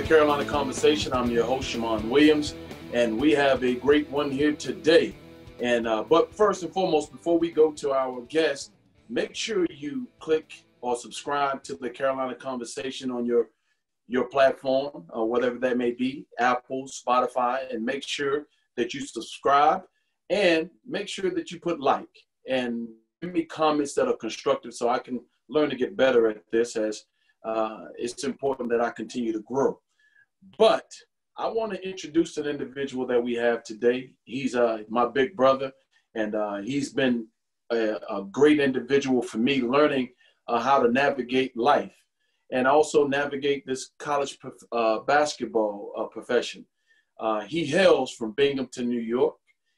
the Carolina Conversation. I'm your host, Shammond Williams, and we have a great one here today. And uh, but first and foremost, before we go to our guest, make sure you click or subscribe to the Carolina Conversation on your your platform, uh, whatever that may be, Apple, Spotify, and make sure that you subscribe and make sure that you put like and give me comments that are constructive so I can learn to get better at this as uh, it's important that I continue to grow. But I want to introduce an individual that we have today. He's uh, my big brother, and uh, he's been a, a, great individual for me, learning uh, how to navigate life and also navigate this college uh, basketball uh, profession. Uh, he hails from Binghamton, New York.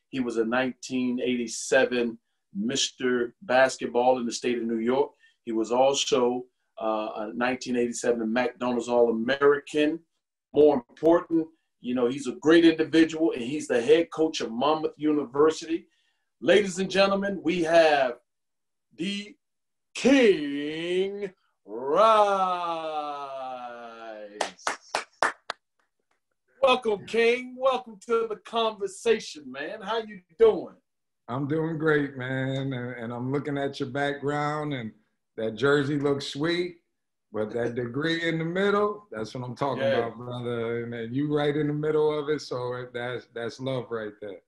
He was a 1987 Mr. Basketball in the state of New York. He was also a 1987 McDonald's All American. More important, you know, he's a great individual and he's the head coach of Monmouth University. Ladies and gentlemen, we have the King Rice. Welcome, King. Welcome to the conversation, man. How you doing? I'm doing great, man. And, and I'm looking at your background and that jersey looks sweet, but that degree in the middle, that's what I'm talking yeah. about, brother. And then you right in the middle of it, so that's that's love right there.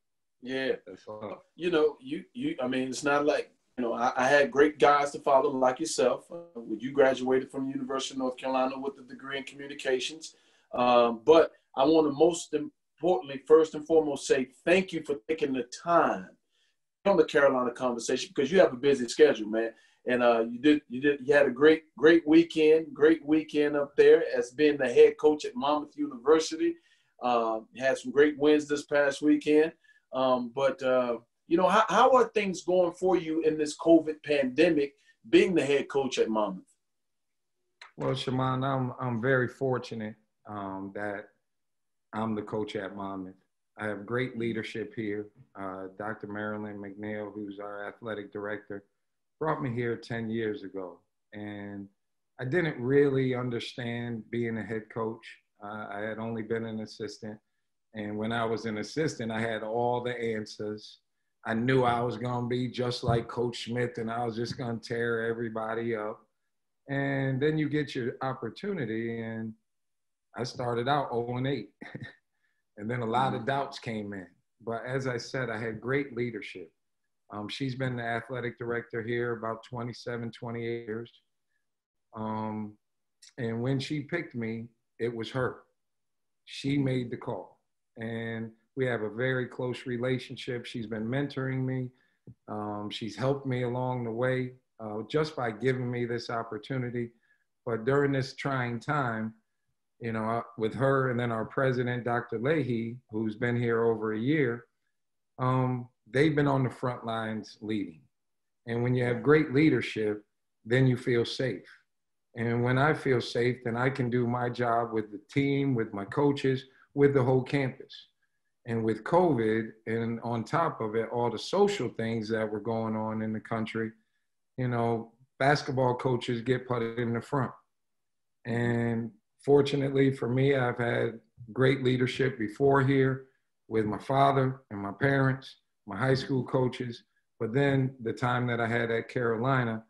Yeah, that's love. You know, you you. I mean, it's not like you know. I, I had great guys to follow, like yourself. Uh, you graduated from University of North Carolina with a degree in communications, um, but I want to most importantly, first and foremost, say thank you for taking the time on the Carolina conversation because you have a busy schedule, man and uh, you did you did you had a great great weekend, great weekend up there as being the head coach at Monmouth University. Uh, had some great wins this past weekend, um, but uh, you know how, how are things going for you in this COVID pandemic, being the head coach at Monmouth? Well, Shammond, I'm I'm very fortunate um, that I'm the coach at Monmouth. I have great leadership here. Uh, Dr. Marilyn McNeil, who's our athletic director, brought me here 10 years ago. And I didn't really understand being a head coach. Uh, I had only been an assistant. And when I was an assistant, I had all the answers. I knew I was going to be just like Coach Smith and I was just going to tear everybody up. And then you get your opportunity. And I started out 0 and 8. and then a lot of mm. doubts came in. But as I said, I had great leadership. Um, she's been the athletic director here about 27, 28 years. Um, and when she picked me, it was her. She made the call. And we have a very close relationship. She's been mentoring me. Um, she's helped me along the way uh, just by giving me this opportunity. But during this trying time, you know, uh, with her and then our president, Dr. Leahy, who's been here over a year, um, they've been on the front lines leading. And when you have great leadership, then you feel safe. And when I feel safe, then I can do my job with the team, with my coaches, with the whole campus. And with COVID, and on top of it, all the social things that were going on in the country, you know, basketball coaches get put in the front. And fortunately for me, I've had great leadership before here with my father and my parents my high school coaches. But then the time that I had at Carolina,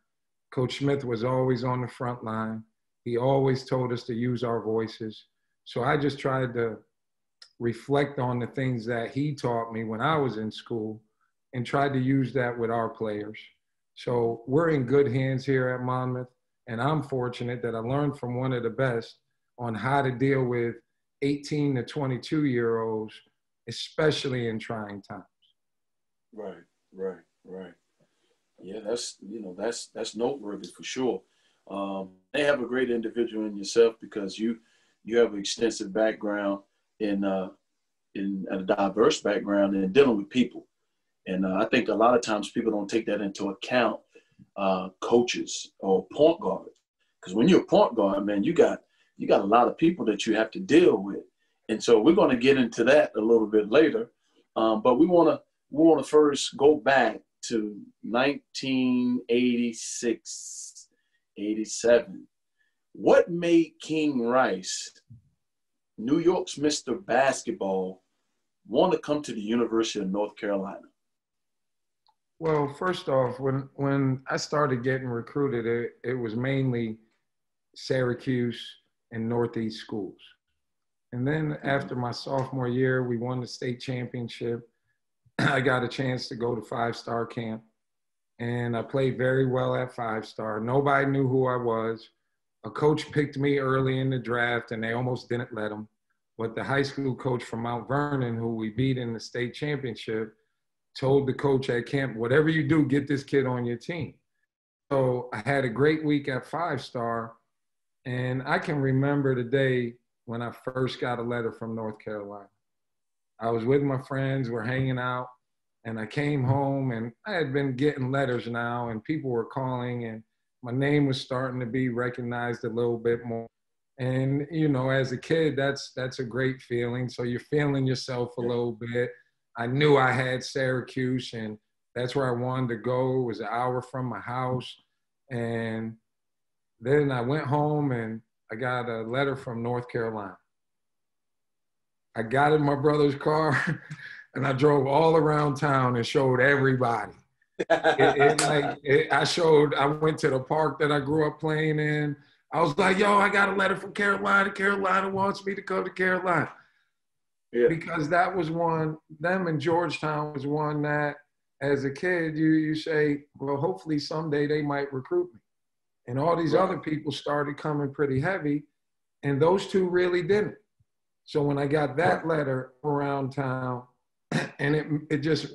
Coach Smith was always on the front line. He always told us to use our voices. So I just tried to reflect on the things that he taught me when I was in school and tried to use that with our players. So we're in good hands here at Monmouth. And I'm fortunate that I learned from one of the best on how to deal with 18 to 22 year olds, especially in trying times. Right, right, right. Yeah, that's you know that's that's noteworthy for sure. Um, they have a great individual in yourself because you you have an extensive background in uh, in a diverse background in dealing with people, and uh, I think a lot of times people don't take that into account. Uh, coaches or point guards, because when you're a point guard, man, you got you got a lot of people that you have to deal with, and so we're going to get into that a little bit later. Um, but we want to we want to first go back to 1986, 87. What made King Rice New York's Mr. Basketball want to come to the University of North Carolina? Well, first off, when when I started getting recruited, it, it was mainly Syracuse and Northeast schools. And then mm-hmm. after my sophomore year, we won the state championship. I got a chance to go to five star camp and I played very well at five star. Nobody knew who I was. A coach picked me early in the draft and they almost didn't let him. But the high school coach from Mount Vernon, who we beat in the state championship, told the coach at camp, whatever you do, get this kid on your team. So I had a great week at five star. And I can remember the day when I first got a letter from North Carolina. I was with my friends, we're hanging out, and I came home and I had been getting letters now, and people were calling, and my name was starting to be recognized a little bit more. And you know, as a kid, that's that's a great feeling. So you're feeling yourself a little bit. I knew I had Syracuse, and that's where I wanted to go. It was an hour from my house, and then I went home and I got a letter from North Carolina. I got in my brother's car and I drove all around town and showed everybody. it, it, like it, I showed, I went to the park that I grew up playing in. I was like, yo, I got a letter from Carolina. Carolina wants me to come to Carolina. Yeah. Because that was one, them in Georgetown was one that as a kid, you, you say, well, hopefully someday they might recruit me. And all these right. other people started coming pretty heavy, and those two really didn't. So when I got that letter around town, and it it just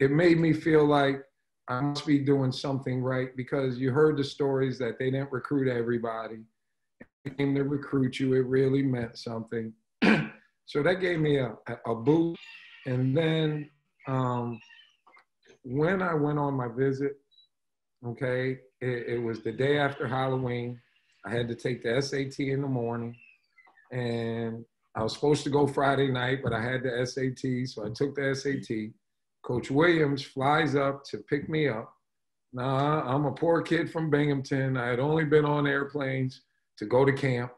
it made me feel like I must be doing something right because you heard the stories that they didn't recruit everybody. It came to recruit you, it really meant something. so that gave me a, a boost. And then um, when I went on my visit, okay, it, it was the day after Halloween. I had to take the SAT in the morning, and I was supposed to go Friday night, but I had the SAT, so I took the SAT. Coach Williams flies up to pick me up. Nah, I'm a poor kid from Binghamton. I had only been on airplanes to go to camp.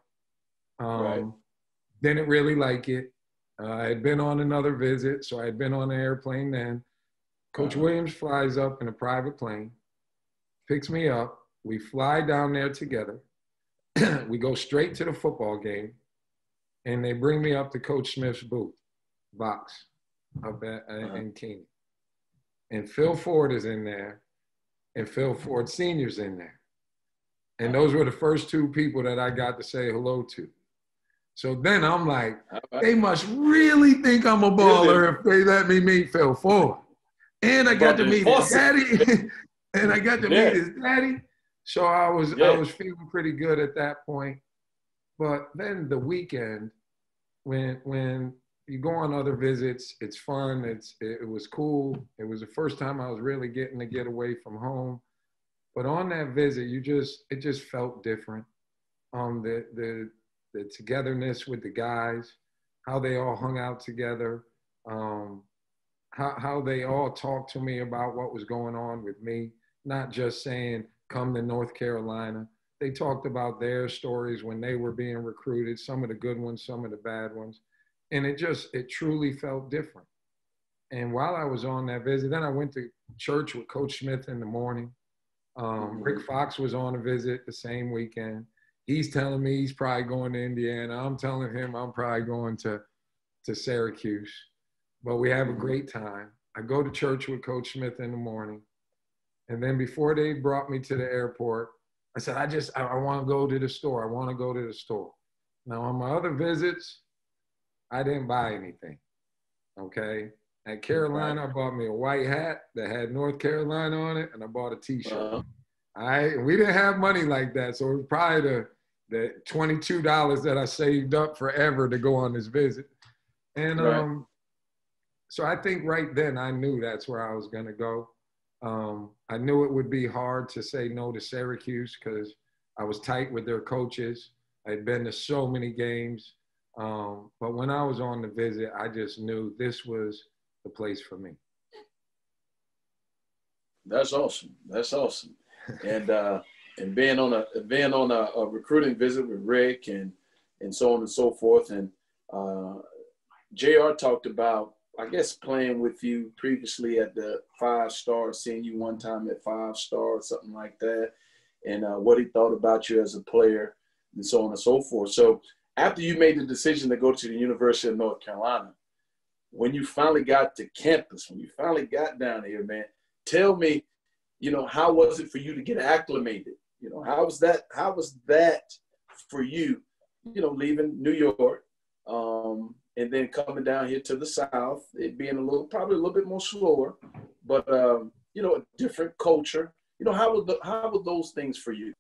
Um, right. Didn't really like it. Uh, I had been on another visit, so I had been on an airplane then. Coach uh-huh. Williams flies up in a private plane picks me up. We fly down there together. we go straight to the football game, and they bring me up to Coach Smith's booth, box, up at, uh, uh-huh. in King. And Phil Ford is in there, and Phil Ford Sr.'s in there. And those were the first two people that I got to say hello to. So then I'm like, they must really think I'm a baller if they let me meet Phil Ford. And I got to meet his daddy. and I got to meet his daddy. So I was yeah. I was feeling pretty good at that point. But then the weekend, when when you go on other visits, it's fun. It's it, was cool. It was the first time I was really getting to get away from home. But on that visit, you just it just felt different. Um, the the the togetherness with the guys, how they all hung out together, um, how how they all talked to me about what was going on with me not just saying, come to North Carolina. They talked about their stories when they were being recruited, some of the good ones, some of the bad ones. And it just, it truly felt different. And while I was on that visit, then I went to church with Coach Smith in the morning. Um, mm-hmm. Rick Fox was on a visit the same weekend. He's telling me he's probably going to Indiana. I'm telling him I'm probably going to, to Syracuse. But we have a great time. I go to church with Coach Smith in the morning. And then before they brought me to the airport, I said, I just, I, I want to go to the store. I want to go to the store. Now, on my other visits, I didn't buy anything. Okay. At Carolina, I bought me a white hat that had North Carolina on it, and I bought a T-shirt. Uh-huh. All right. We didn't have money like that. So it was probably the, the $22 that I saved up forever to go on this visit. And right. um, so I think right then I knew that's where I was going to go. Um, I knew it would be hard to say no to Syracuse because I was tight with their coaches. I had been to so many games. Um, but when I was on the visit, I just knew this was the place for me. That's awesome. That's awesome. and uh, and being on a being on a, a, recruiting visit with Rick and and so on and so forth, and Uh, Jr. talked about, I guess, playing with you previously at the five star, seeing you one time at five star or something like that, and uh, what he thought about you as a player, and so on and so forth. So after you made the decision to go to the University of North Carolina, when you finally got to campus, when you finally got down here, man, tell me, you know, how was it for you to get acclimated? You know, how was that? How was that for you? You know, leaving New York, um, and then coming down here to the South, it being a little, probably a little bit more slower, but um, you know, a different culture. You know, how were the, how were those things for you?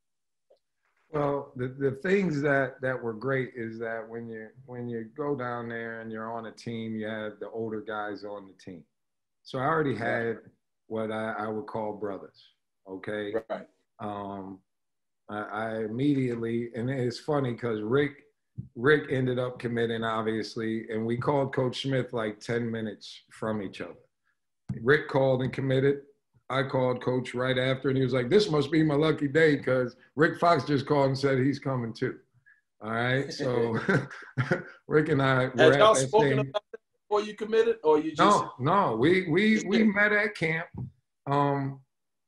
Well, the, the things that, that were great is that when you when you go down there and you're on a team, you have the older guys on the team. So I already had what I, I would call brothers. Okay. Right. Um, I, I immediately, and it's funny because Rick Rick ended up committing, obviously, and we called Coach Smith like 10 minutes from each other. Rick called and committed. I called coach right after, and he was like, "This must be my lucky day because Rick Fox just called and said he's coming too." All right, so Rick and I were Had y'all spoken about it before you committed, or you just no, no. We we we met at camp. Um,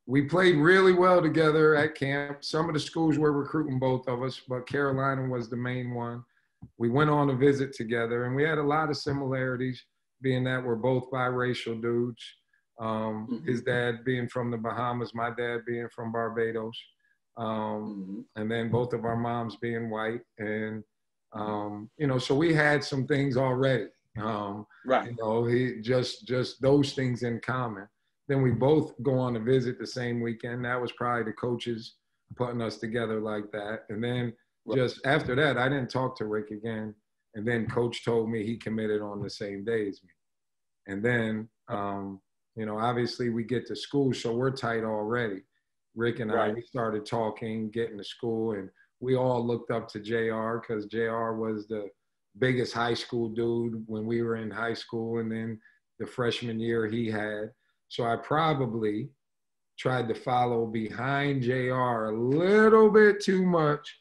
we played really well together at camp. Some of the schools were recruiting both of us, but Carolina was the main one. We went on a visit together, and we had a lot of similarities, being that we're both biracial dudes. Um, mm-hmm. His dad being from the Bahamas, my dad being from Barbados, um, mm-hmm. and then both of our moms being white, and um, you know, so we had some things already. Um, right. You know, he just just those things in common. Then we both go on a visit the same weekend. That was probably the coaches putting us together like that. And then just after that, I didn't talk to Rick again. And then coach told me he committed on the same day as me. And then um, you know, obviously we get to school, so we're tight already. Rick and right. I, we started talking, getting to school, and we all looked up to JR because JR was the biggest high school dude when we were in high school. And then the freshman year he had. So I probably tried to follow behind JR a little bit too much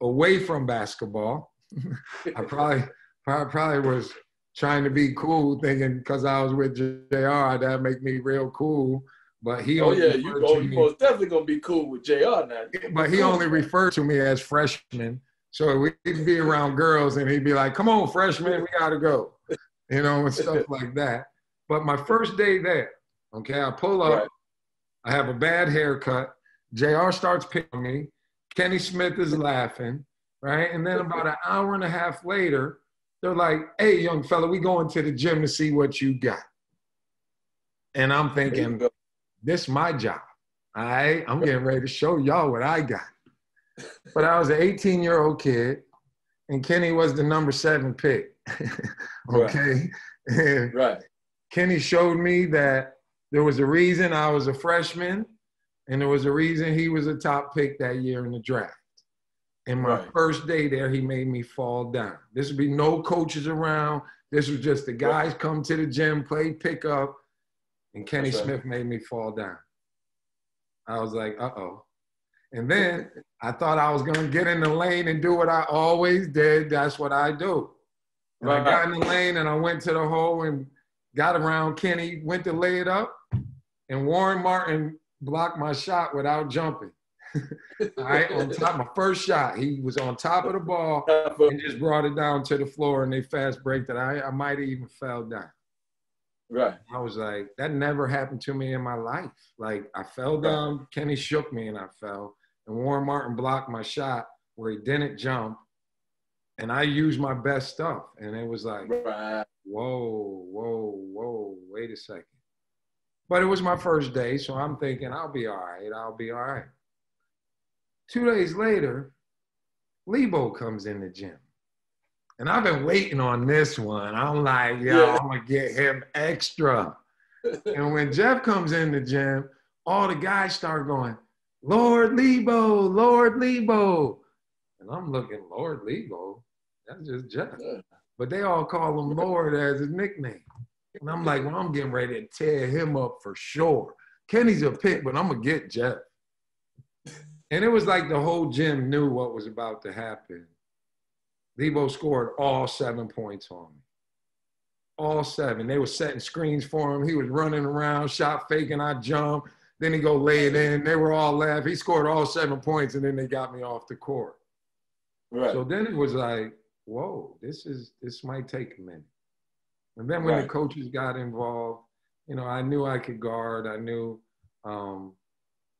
away from basketball. I probably, probably, probably was trying to be cool, thinking because I was with Jr. that make me real cool. But he oh yeah, you go, you most definitely gonna be cool with Jr. now. But he only referred to me as freshman, so we'd be around girls, and he'd be like, "Come on, freshman, we gotta go," you know, and stuff like that. But my first day there, okay, I pull up, right. I have a bad haircut. Jr. starts picking me. Kenny Smith is laughing, right? And then about an hour and a half later, they're like, hey, young fella, we going to the gym to see what you got. And I'm thinking, this is my job. All right, I'm getting ready to show y'all what I got. But I was an 18 year old kid, and Kenny was the number seven pick. okay. Right. right. Kenny showed me that there was a reason I was a freshman, and there was a reason he was a top pick that year in the draft. And my right. first day there, he made me fall down. This would be no coaches around. This was just the guys come to the gym, play pickup, and Kenny right. Smith made me fall down. I was like, uh oh. And then I thought I was gonna get in the lane and do what I always did. That's what I do. And right. I got in the lane and I went to the hole and got around Kenny, went to lay it up, and Warren Martin blocked my shot without jumping. All right, on top, my first shot, he was on top of the ball and just brought it down to the floor, and they fast break that. I, I might have even fell down. Right. I was like, that never happened to me in my life. Like I fell down, right. Kenny shook me, and I fell, and Warren Martin blocked my shot where he didn't jump, and I used my best stuff, and it was like, right. whoa, whoa, whoa, wait a second. But it was my first day, so I'm thinking I'll be all right. I'll be all right. Two days later, Lebo comes in the gym. And I've been waiting on this one. I'm like, yo, yeah. I'm gonna get him extra. and when Jeff comes in the gym, all the guys start going, Lord Lebo, Lord Lebo. And I'm looking, Lord Lebo, that's just Jeff. But they all call him Lord as his nickname. And I'm like, well, I'm getting ready to tear him up for sure. Kenny's a pick, but I'm gonna get Jeff. And it was like the whole gym knew what was about to happen. Lebo scored all seven points on me. All seven. They were setting screens for him. He was running around, shot faking. I jumped. Then he go lay it in. They were all laughing. He scored all seven points, and then they got me off the court. Right. So then it was like, whoa, this is this might take a minute. And then when right. the coaches got involved, you know, I knew I could guard. I knew um,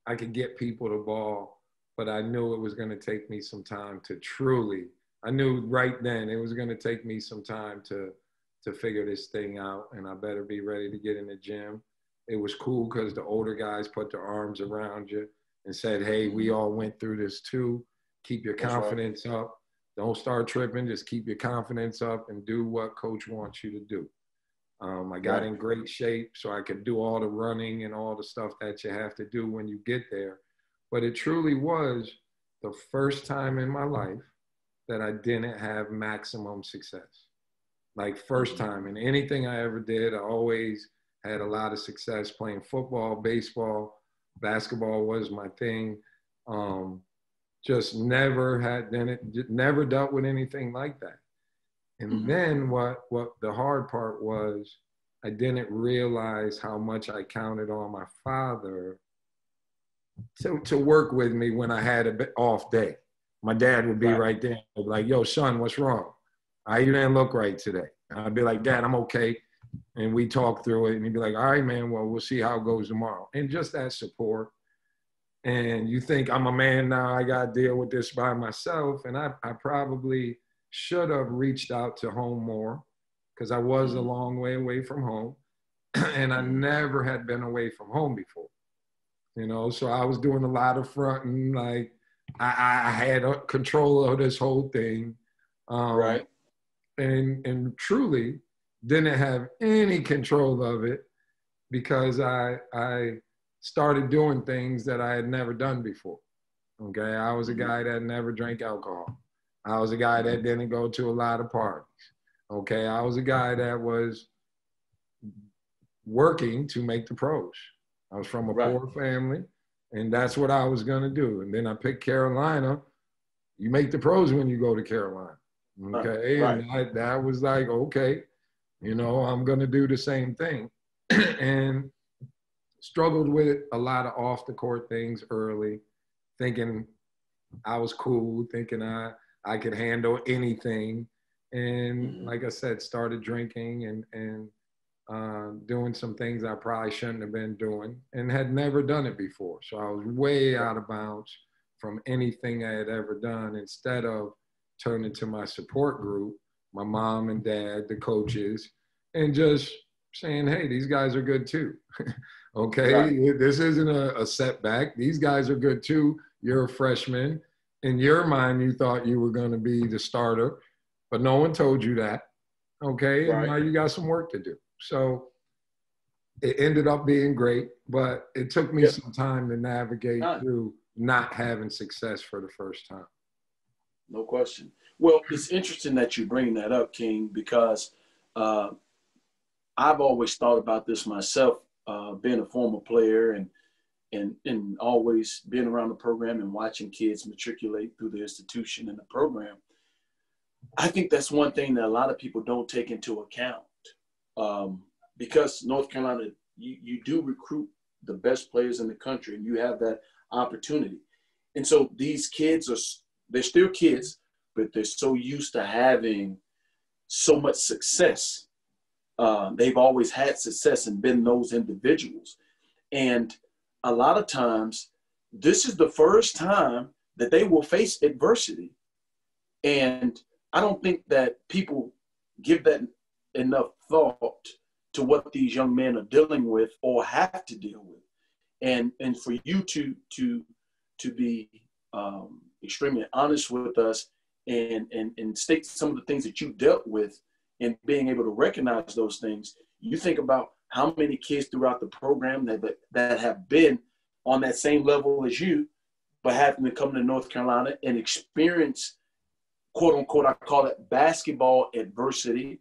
I could get people the ball, but I knew it was going to take me some time to truly. I knew right then it was going to take me some time to to figure this thing out, and I better be ready to get in the gym. It was cool because the older guys put their arms around you and said, "Hey, we all went through this too. Keep your confidence right. up. Don't start tripping. Just keep your confidence up and do what coach wants you to do." Um, I got in great shape so I could do all the running and all the stuff that you have to do when you get there. But it truly was the first time in my life that I didn't have maximum success. Like first mm-hmm. time in anything I ever did, I always had a lot of success playing football, baseball, basketball was my thing. Um, just never had then it never dealt with anything like that. And mm-hmm. then what what the hard part was I didn't realize how much I counted on my father to, to work with me when I had a bit off day. My dad would be right, right there, like, yo, son, what's wrong? I you didn't look right today. I'd be like, Dad, I'm okay. And we talk through it. And he'd be like, all right, man, well, we'll see how it goes tomorrow. And just that support. And you think I'm a man now, I got to deal with this by myself. And I, I probably should have reached out to home more because I was a mm-hmm. long way away from home. and I never had been away from home before. You know, so I was doing a lot of fronting, like I, I had control of this whole thing. Um, right and and truly didn't have any control of it because I I started doing things that I had never done before. Okay, I was a mm-hmm. guy that never drank alcohol. I was a guy that didn't go to a lot of parties. Okay, I was a guy that was working to make the pros. I was from a right. poor family, and that's what I was gonna do. And then I picked Carolina. You make the pros when you go to Carolina. Okay. Right. And I, that was like, okay, you know, I'm going to do the same thing. and struggled with a lot of off the court things early, thinking I was cool, thinking I, I could handle anything. And mm-hmm. like I said, started drinking and, and uh, doing some things I probably shouldn't have been doing and had never done it before. So I was way out of bounds from anything I had ever done instead of turning to my support group, my mom and dad, the coaches, and just saying, hey, these guys are good too. okay, right. this isn't a, a, setback. These guys are good too. You're a freshman. In your mind, you thought you were going to be the starter, but no one told you that. Okay, right. and now you got some work to do. So it ended up being great, but it took me some time to navigate through not having success for the first time no question. Well, it's interesting that you bring that up, King, because uh, I've always thought about this myself, uh, being a former player and and and always being around the program and watching kids matriculate through the institution and the program. I think that's one thing that a lot of people don't take into account um, because North Carolina, you, you do recruit the best players in the country and you have that opportunity. And so these kids are they're still kids, but they're so used to having so much success. Uh, they've always had success and been those individuals. And a lot of times, this is the first time that they will face adversity. And I don't think that people give that enough thought to what these young men are dealing with or have to deal with. And, and for you to, to, to be um, extremely honest with us and, and, and state some of the things that you dealt with and being able to recognize those things, you think about how many kids throughout the program that, that have been on that same level as you, but having to come to North Carolina and experience, quote unquote, I call it basketball adversity,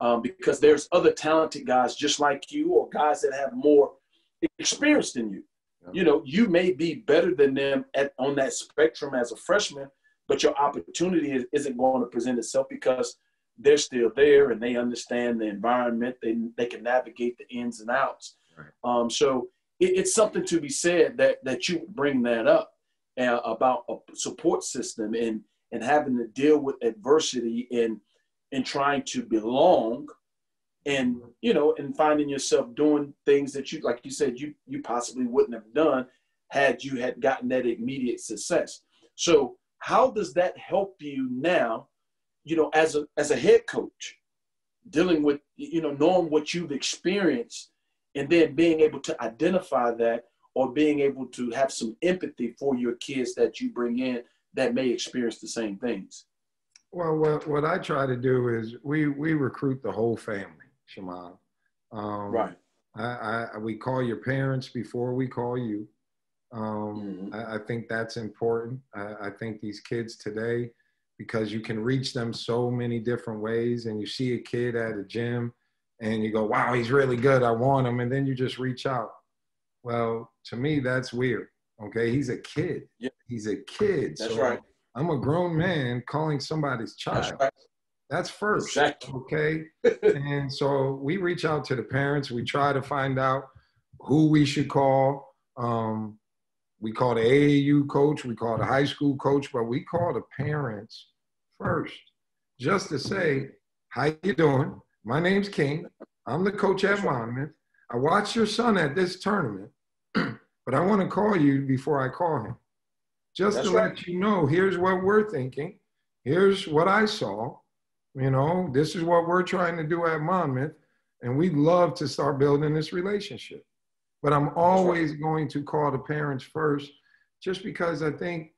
um, because there's other talented guys just like you or guys that have more experience than you. You know, you may be better than them at on that spectrum as a freshman, but your opportunity isn't going to present itself because they're still there and they understand the environment. They they can navigate the ins and outs. Right. Um, so it, it's something to be said that that you bring that up uh, about a support system and and having to deal with adversity and and trying to belong and you know and finding yourself doing things that you like you said you you possibly wouldn't have done had you had gotten that immediate success so how does that help you now you know as a as a head coach dealing with you know knowing what you've experienced and then being able to identify that or being able to have some empathy for your kids that you bring in that may experience the same things well what, what i try to do is we we recruit the whole family Shammond. Um, right. I, I, we call your parents before we call you. Um, mm-hmm. I, I, think that's important. I, I, think these kids today, because you can reach them so many different ways, and you see a kid at a gym and you go, wow, he's really good. I want him. And then you just reach out. Well, to me, that's weird. Okay. He's a kid. Yeah. He's a kid. That's so right. I'm a grown man calling somebody's child. That's right. That's first. Exactly. Okay. and so we reach out to the parents. We try to find out who we should call. Um, we call the AAU coach, we call the high school coach, but we call the parents first, just to say, "How you doing? My name's King. I'm the coach at Monmouth. I watched your son at this tournament, but I want to call you before I call him, just That's to right. let you know. Here's what we're thinking. Here's what I saw. You know, this is what we're trying to do at Monmouth, and we'd love to start building this relationship. But I'm always going to call the parents first, just because I think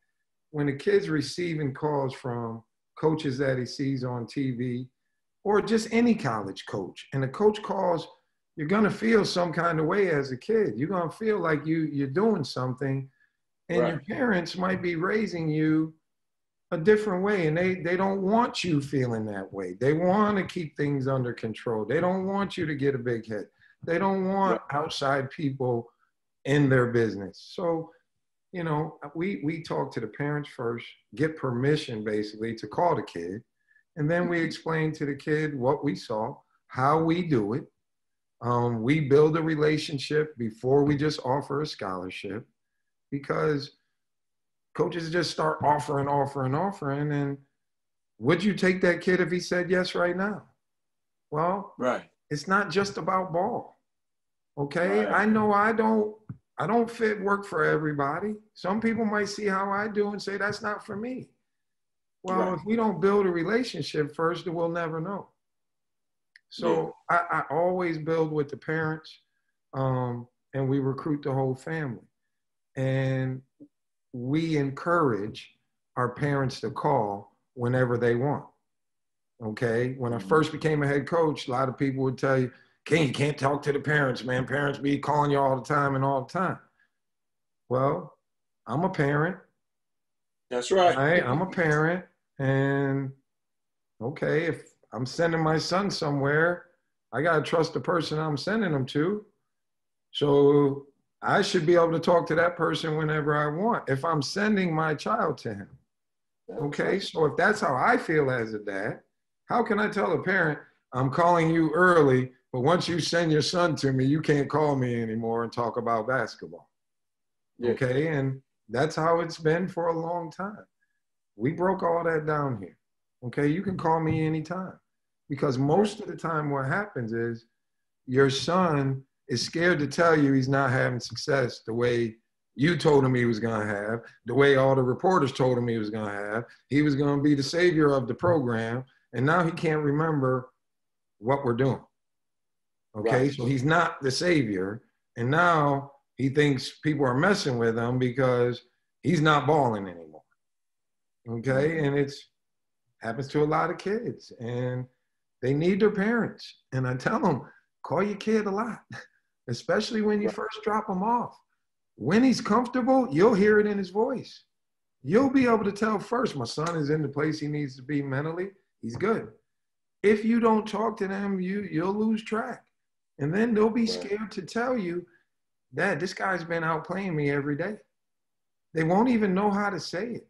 when the kid's receiving calls from coaches that he sees on TV, or just any college coach, and the coach calls, you're gonna feel some kind of way as a kid. You're gonna feel like you you're doing something, and right. your parents might be raising you a different way and they they don't want you feeling that way they want to keep things under control they don't want you to get a big hit they don't want outside people in their business so you know we we talk to the parents first get permission basically to call the kid and then we explain to the kid what we saw how we do it um, we build a relationship before we just offer a scholarship because coaches just start offering, offering, offering. And would you take that kid if he said yes right now? Well, right. It's not just about ball. Okay. Right. I know I don't I don't fit work for everybody. Some people might see how I do and say that's not for me. Well, right. if we don't build a relationship first, we'll never know. So yeah. I, I, always build with the parents, um, and we recruit the whole family. And we encourage our parents to call whenever they want. Okay. When I mm-hmm. first became a head coach, a lot of people would tell you, King, you can't talk to the parents, man. Parents be calling you all the time and all the time. Well, I'm a parent. That's right. right? I'm a parent. And okay, if I'm sending my son somewhere, I got to trust the person I'm sending him to. So I should be able to talk to that person whenever I want if I'm sending my child to him. Okay, so if that's how I feel as a dad, how can I tell a parent, I'm calling you early, but once you send your son to me, you can't call me anymore and talk about basketball? Okay, and that's how it's been for a long time. We broke all that down here. Okay, you can call me anytime because most of the time, what happens is your son is scared to tell you he's not having success the way you told him he was going to have, the way all the reporters told him he was going to have. He was going to be the savior of the program, and now he can't remember what we're doing. Okay, right. so he's not the savior, and now he thinks people are messing with him because he's not balling anymore. Okay, mm-hmm. and it's happens to a lot of kids, and they need their parents. And I tell them, call your kid a lot. especially when you first drop him off. When he's comfortable, you'll hear it in his voice. You'll be able to tell first, my son is in the place he needs to be mentally. He's good. If you don't talk to them, you you'll lose track. And then they'll be scared to tell you, Dad, this guy's been out playing me every day. They won't even know how to say it.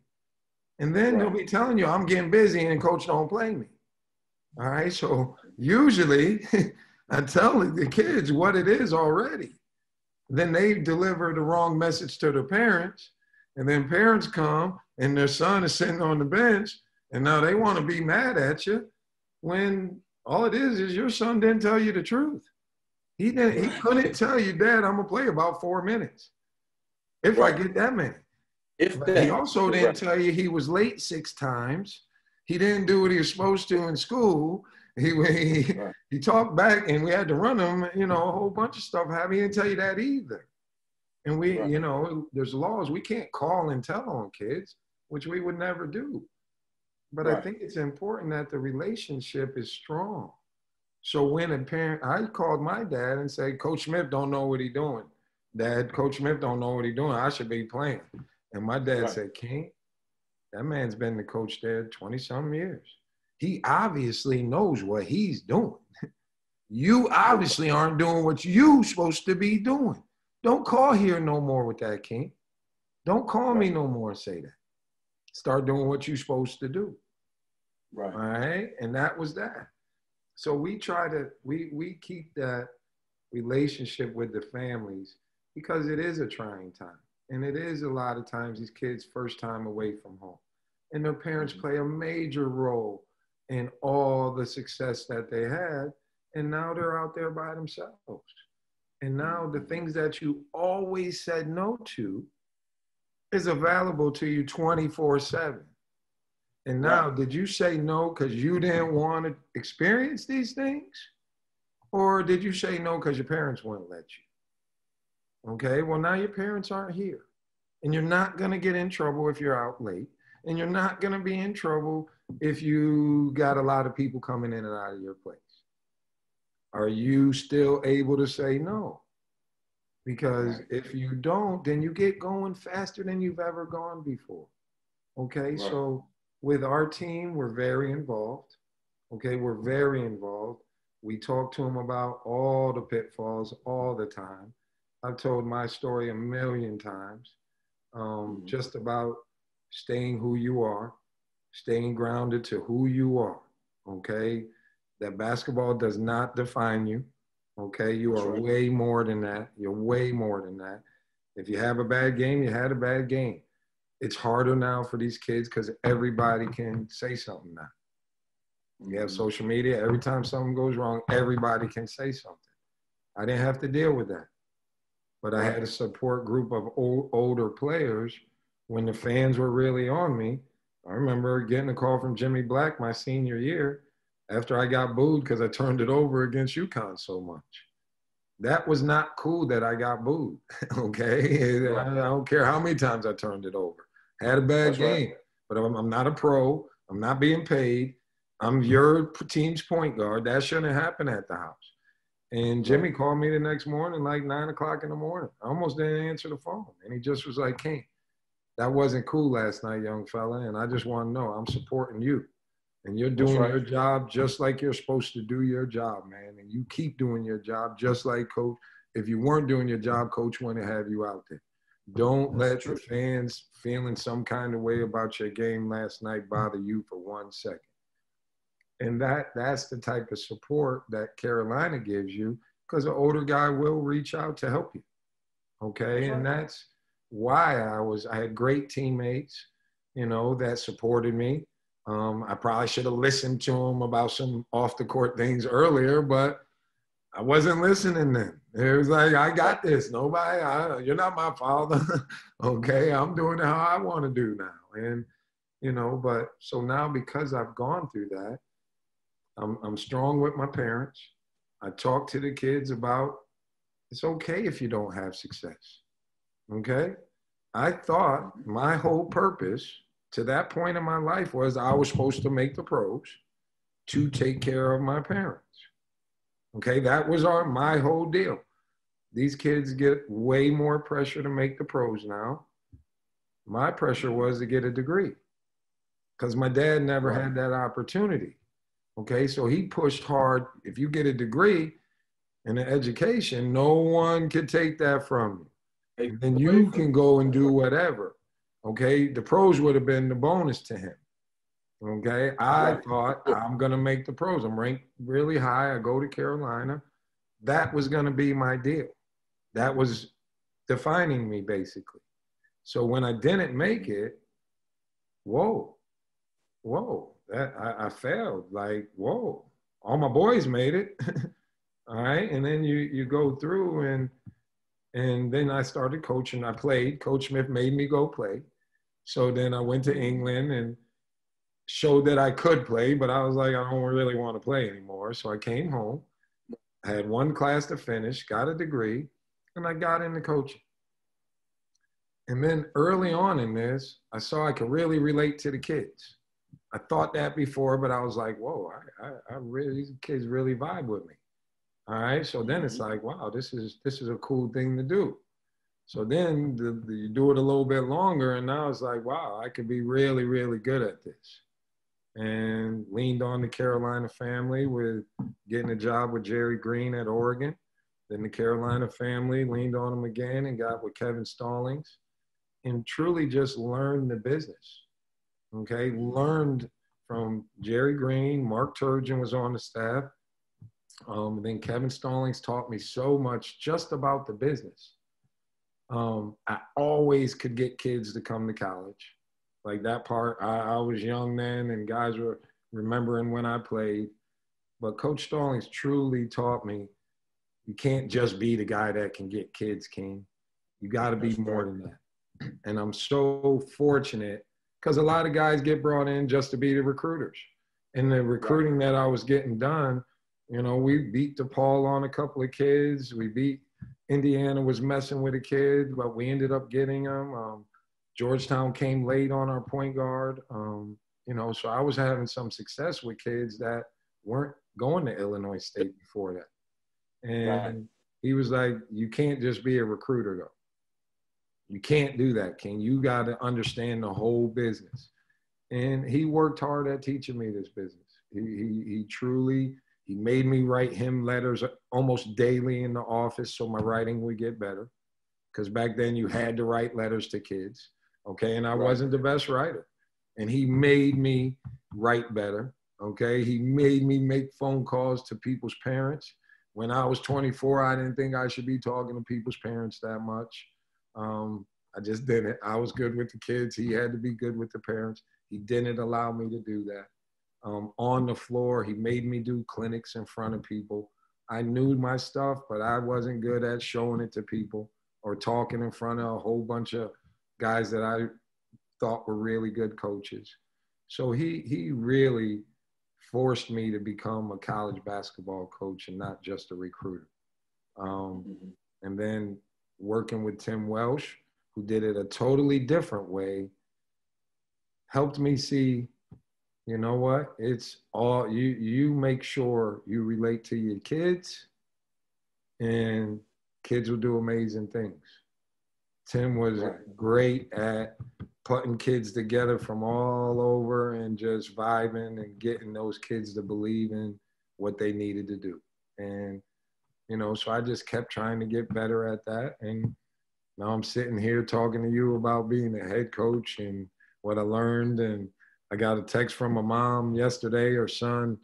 And then right. they'll be telling you, I'm getting busy and coach don't play me. All right. So usually I tell the kids what it is already. Then they deliver the wrong message to their parents. And then parents come and their son is sitting on the bench and now they want to be mad at you when all it is is your son didn't tell you the truth. He didn't. He couldn't tell you, Dad, I'm gonna play about four minutes, if right. I get that many. If that, he also didn't right. tell you he was late six times. He didn't do what he was supposed to in school. He he, right. he talked back, and we had to run him. You know, a whole bunch of stuff happened. He didn't tell you that either. And we, you know, there's laws we can't call and tell on kids, which we would never do. But I think it's important that the relationship is strong so when a parent, I called my dad and said, Coach Smith don't know what he doing. Dad, Coach Smith don't know what he doing. I should be playing. And my dad right. said, King, that man's been the coach there 20 some years. He obviously knows what he's doing. you obviously aren't doing what you supposed to be doing. Don't call here no more with that, King. Don't call right. me no more and say that. Start doing what you're supposed to do. Right. All right. And that was that. So we try to we we keep that relationship with the families because it is a trying time. And it is a lot of times these kids first time away from home. And their parents mm-hmm. play a major role in all the success that they had. And now they're out there by themselves. And now the mm-hmm. things that you always said no to is available to you 24 7. And now, right. did you say no because you didn't want to experience these things? Or did you say no because your parents wouldn't let you? Okay, well, now your parents aren't here. And you're not going to get in trouble if you're out late. And you're not going to be in trouble if you got a lot of people coming in and out of your place. Are you still able to say no? Because if you don't, then you get going faster than you've ever gone before. Okay, right. so with our team, we're very involved. Okay, we're very involved. We talk to them about all the pitfalls all the time. I've told my story a million times, um, mm-hmm. just about staying who you are, staying grounded to who you are. Okay, that basketball does not define you. Okay, you That's are right. way more than that. You're way more than that. If you have a bad game, you had a bad game it's harder now for these kids because everybody can say something now. You have mm-hmm. social media. Every time something goes wrong, everybody can say something. I didn't have to deal with that, but I had a support group of old, older players when the fans were really on me. I remember getting a call from Jimmy Black my senior year after I got booed because I turned it over against UConn so much. That was not cool that I got booed. okay, I don't care how many times I turned it over. Had a bad That's game, right. but I'm, I'm not a pro. I'm not being paid. I'm your team's point guard. That shouldn't happen at the house. And Jimmy called me the next morning, like nine o'clock in the morning. I almost didn't answer the phone. And he just was like, King, that wasn't cool last night, young fella. And I just want to know I'm supporting you. And you're doing right. your job just like you're supposed to do your job, man. And you keep doing your job just like coach. If you weren't doing your job, coach wouldn't have you out there. Don't That's let true. the fans feeling some kind of way about your game last night bother you for one second. And that that's the type of support that Carolina gives you because an older guy will reach out to help you. Okay. That's and that's why I was I had great teammates, you know, that supported me. Um, I probably should have listened to him about some off the court things earlier, but I wasn't listening then. It was like, I got this. Nobody, I, you're not my father. okay, I'm doing it how I want to do now. And, you know, but so now because I've gone through that, I'm, I'm strong with my parents. I talk to the kids about it's okay if you don't have success. Okay? I thought my whole purpose to that point in my life was I was supposed to make the pros to take care of my parents. Okay, that was our my whole deal. These kids get way more pressure to make the pros now. My pressure was to get a degree because my dad never had that opportunity. Okay, so he pushed hard. If you get a degree and an education, no one can take that from you. And you can go and do whatever. Okay, the pros would have been the bonus to him. Okay, I thought I'm gonna make the pros. I'm ranked really high. I go to Carolina. That was gonna be my deal. That was defining me basically. So when I didn't make it, whoa, whoa, that I, I failed. Like, whoa, all my boys made it. all right. And then you you go through and and then I started coaching. I played. Coach Smith made me go play. So then I went to England and showed that I could play, but I was like, I don't really want to play anymore. So I came home. I had one class to finish, got a degree, and I got into coaching. And then early on in this, I saw I could really relate to the kids. I thought that before, but I was like, whoa, I, I, I really, these kids really vibe with me. All right. So then it's mm-hmm. like, wow, this is, this is a cool thing to do. So then the, the, you do it a little bit longer, and now it's like, wow, I could be really, really good at this. And leaned on the Carolina family with getting a job with Jerry Green at Oregon. Then the Carolina family leaned on him again and got with Kevin Stallings and truly just learned the business. Okay, learned from Jerry Green, Mark Turgeon was on the staff. Um, then Kevin Stallings taught me so much just about the business. Um, I always could get kids to come to college. Like that part, I, I was young then, and guys were remembering when I played. But Coach Stallings truly taught me you can't just be the guy that can get kids, King. You got to be more than that. And I'm so fortunate because a lot of guys get brought in just to be the recruiters. And the recruiting that I was getting done, you know, we beat DePaul on a couple of kids. We beat Indiana was messing with a kid, but we ended up getting them. Um, Georgetown came late on our point guard. Um, you know, so I was having some success with kids that weren't going to Illinois State before that. And right. he was like, you can't just be a recruiter though. You can't do that, King. You got to understand the whole business. And he worked hard at teaching me this business. He, he, he truly, he made me write him letters almost daily in the office so my writing would get better. Because back then you had to write letters to kids. Okay. And I right. wasn't the best writer. And he made me write better. Okay. He made me make phone calls to people's parents when I was 24, I didn't think I should be talking to people's parents that much. Um, I just didn't. I was good with the kids. He had to be good with the parents. He didn't allow me to do that. Um, on the floor, he made me do clinics in front of people. I knew my stuff, but I wasn't good at showing it to people or talking in front of a whole bunch of guys that I thought were really good coaches. So he he really forced me to become a college basketball coach and not just a recruiter. Um, mm-hmm. And then working with Tim Welsh, who did it a totally different way, helped me see, you know what? It's all you you make sure you relate to your kids and kids will do amazing things. Tim was great at putting kids together from all over and just vibing and getting those kids to believe in what they needed to do. And, you know, so I just kept trying to get better at that. And now I'm sitting here talking to you about being a head coach and what I learned. And I got a text from my mom yesterday, her son,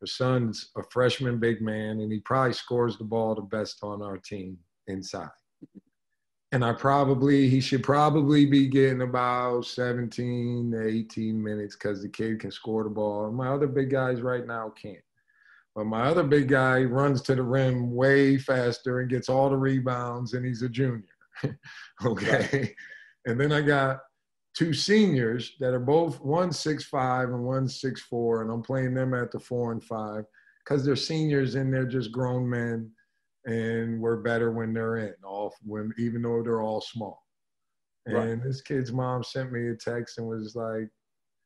her son's a freshman big man, and he probably scores the ball the best on our team inside and I probably he should probably be getting about 17 to 18 minutes because the kid can score the ball. My other big guys right now can't. But my other big guy runs to the rim way faster and gets all the rebounds, and he's a junior. okay. And then I got two seniors that are both one six five and one six four, and I'm playing them at the four and five because they're seniors and they're just grown men and we're better when they're in, all when even though they're all small. And right. this kid's mom sent me a text and was like,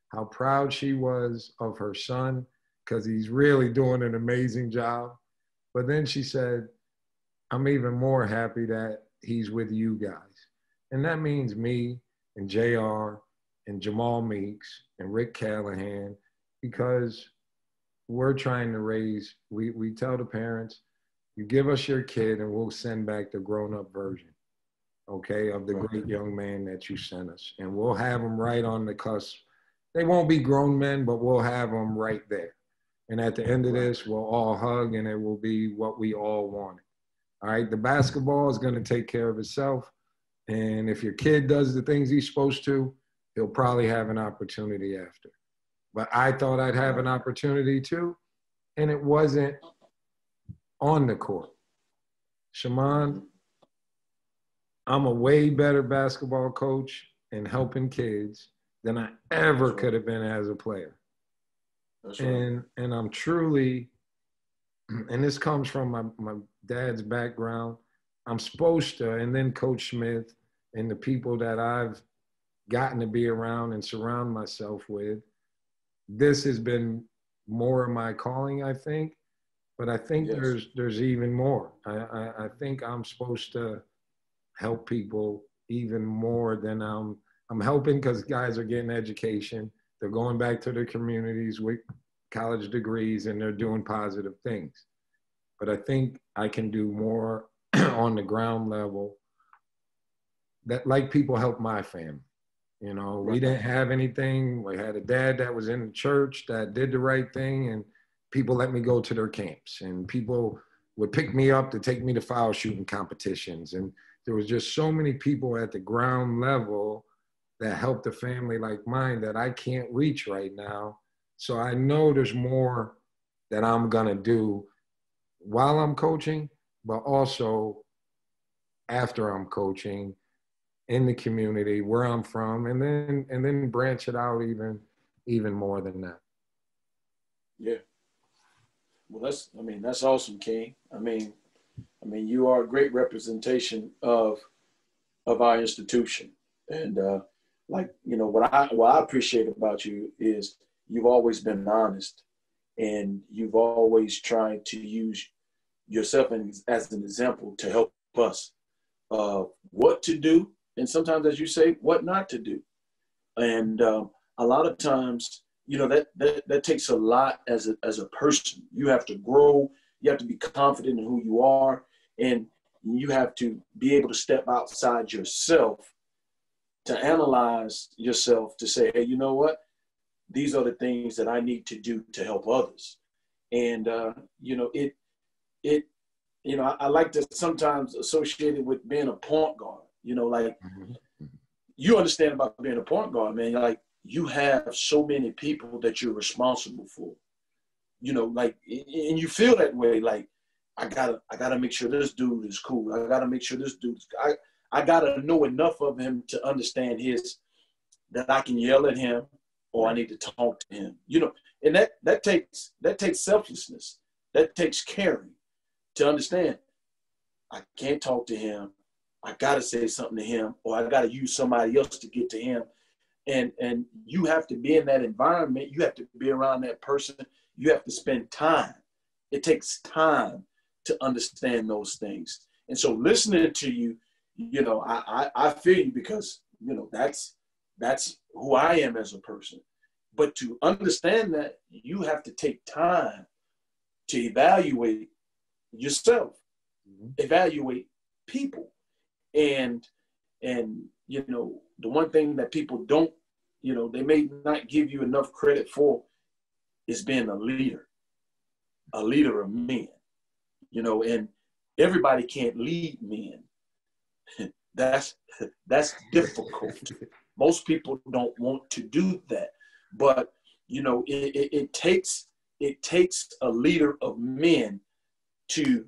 how proud she was of her son because he's really doing an amazing job. But then she said, I'm even more happy that he's with you guys. And that means me and JR and Jamal Meeks and Rick Callahan because we're trying to raise, we, we tell the parents, you give us your kid and we'll send back the grown up version. okay, of the great young man that you sent us. And we'll have them right on the cusp. They won't be grown men, but we'll have them right there. And at the end of this, we'll all hug and it will be what we all wanted. All right, the basketball is going to take care of itself. And if your kid does the things he's supposed to, he'll probably have an opportunity after. But I thought I'd have an opportunity too, and it wasn't on the court. Shammond, I'm a way better basketball coach and helping kids than I ever could have been as a player. Right. And and I'm truly, and this comes from my, my dad's background. I'm supposed to, and then Coach Smith and the people that I've gotten to be around and surround myself with. This has been more of my calling, I think. But I think yes. there's there's even more. I, I, I think I'm supposed to help people even more than I'm I'm helping because guys are getting education. They're going back to their communities with college degrees and they're doing positive things. But I think I can do more on the ground level that like people help my family. You know, we didn't have anything. We had a dad that was in the church that did the right thing and people let me go to their camps and people would pick me up to take me to foul shooting competitions and there was just so many people at the ground level that helped a family like mine that I can't reach right now. So I know there's more that I'm gonna do while I'm coaching, but also after I'm coaching in the community where I'm from, and then and then branch it out even even more than that. Yeah. Well, that's I mean that's awesome, King. I mean I mean, you are a great representation of of our institution, and uh, like you know what I what I appreciate about you is you've always been honest, and you've always tried to use yourself as an example to help us uh, what to do, and sometimes, as you say, what not to do, and um, a lot of times, you know that that that takes a lot as a as a person. You have to grow you have to be confident in who you are, and you have to be able to step outside yourself to analyze yourself to say, hey, you know what? These are the things that I need to do to help others. And uh, you know, it it you know, I, I, like to sometimes associate it with being a point guard. You know, like mm-hmm. you understand about being a point guard, man. Like you have so many people that you're responsible for you know, like, and you feel that way, like, I gotta, I gotta make sure this dude is cool. I gotta make sure this dude, I, I gotta know enough of him to understand his, that I can yell at him or I need to talk to him. You know, and that that takes that takes selflessness. That takes caring to understand. I can't talk to him. I gotta say something to him, or I gotta use somebody else to get to him. And and you have to be in that environment. You have to be around that person you have to spend time. It takes time to understand those things. And so listening to you, you know, I, I, I feel you because, you know, that's that's who I am as a person. But to understand that, you have to take time to evaluate yourself, mm-hmm. evaluate people. And and you know, the one thing that people don't, you know, they may not give you enough credit for is being a leader, a leader of men. You know, and everybody can't lead men. that's that's difficult. Most people don't want to do that, but you know, it, it, it takes it takes a leader of men to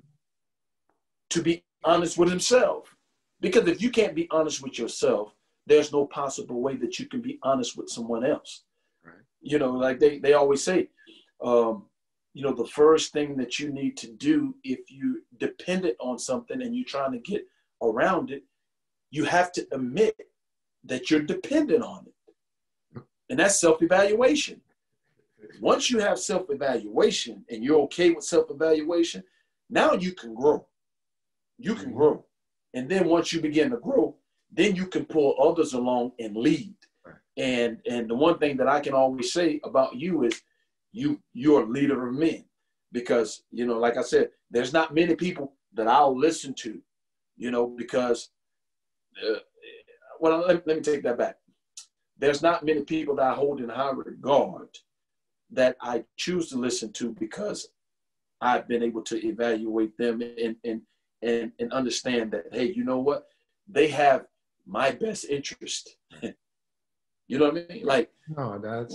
to be honest with himself. Because if you can't be honest with yourself, there's no possible way that you can be honest with someone else you know, like they, they always say, um, you know, the first thing that you need to do if you dependent on something and you're trying to get around it, you have to admit that you're dependent on it. And that's self-evaluation. Once you have self-evaluation and you're okay with self-evaluation, now you can grow. You can grow. And then once you begin to grow, then you can pull others along and lead. And and the one thing that I can always say about you is you you're a leader of men. Because, you know, like I said, there's not many people that I'll listen to, you know, because uh, well, let, let me take that back. There's not many people that I hold in high regard that I choose to listen to because I've been able to evaluate them and and and, and understand that hey, you know what? They have my best interest. you know what I mean? Like no, that's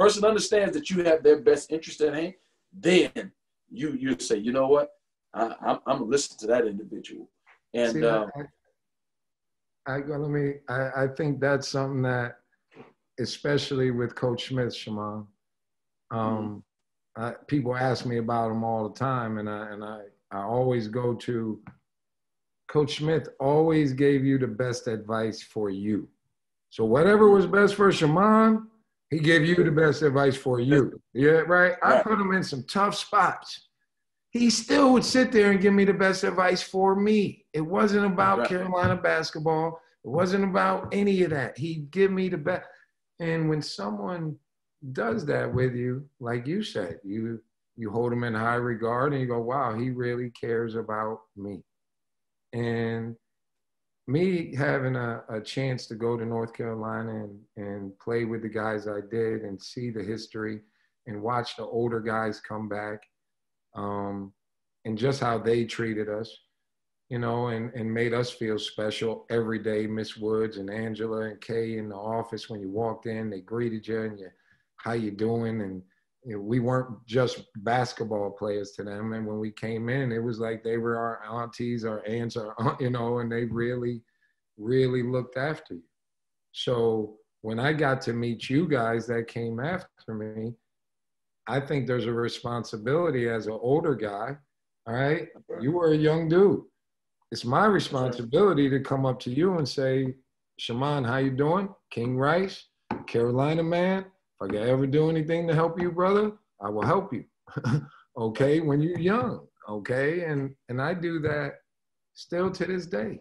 person understands that you have their best interest at hand, then you you say, you know what? I, I'm, I'm gonna listen to that individual. And See, um, I, I, I let me. I, I think that's something that, especially with Coach Smith, Shammond. Um, mm-hmm. I, people ask me about him all the time, and I and I I always go to Coach Smith. Always gave you the best advice for you. So whatever was best for Shammond, he gave you the best advice for you. Yeah, right. I put him in some tough spots he still would sit there and give me the best advice for me. It wasn't about. Carolina basketball. It wasn't about any of that. He'd give me the best. And when someone does that with you, like you said, you you hold him in high regard and you go, wow, he really cares about me. And me having a, a chance to go to North Carolina and, and play with the guys I did and see the history and watch the older guys come back um, and just how they treated us, you know, and, and made us feel special every day. Miss Woods and Angela and Kay in the office when you walked in, they greeted you and you, how you doing? And you know, we weren't just basketball players to them. And when we came in, it was like they were our aunties, our aunts, our, you know, and they really, really looked after you. So when I got to meet you guys that came after me, I think there's a responsibility as an older guy. All right, you were a young dude. It's my responsibility to come up to you and say, Shammond, how you doing? King Rice, Carolina man. If I can ever do anything to help you, brother, I will help you. okay, when you're young. Okay, and and I do that still to this day.